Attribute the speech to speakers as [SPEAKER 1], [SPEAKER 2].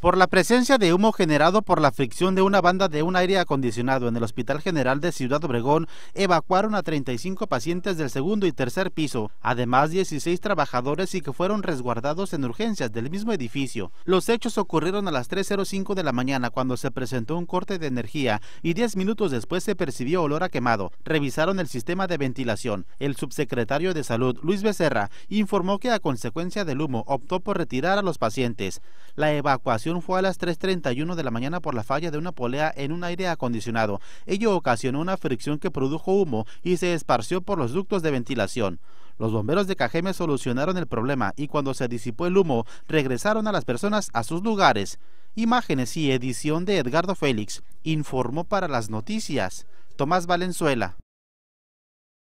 [SPEAKER 1] Por la presencia de humo generado por la fricción de una banda de un aire acondicionado en el Hospital General de Ciudad Obregón, evacuaron a 35 pacientes del segundo y tercer piso, además 16 trabajadores y que fueron resguardados en urgencias del mismo edificio. Los hechos ocurrieron a las 3.05 de la mañana cuando se presentó un corte de energía y 10 minutos después se percibió olor a quemado. Revisaron el sistema de ventilación. El subsecretario de Salud, Luis Becerra, informó que a consecuencia del humo optó por retirar a los pacientes. La evacuación fue a las 3.31 de la mañana por la falla de una polea en un aire acondicionado. Ello ocasionó una fricción que produjo humo y se esparció por los ductos de ventilación. Los bomberos de Cajeme solucionaron el problema y cuando se disipó el humo, regresaron a las personas a sus lugares. Imágenes y edición de Edgardo Félix informó para las noticias Tomás Valenzuela.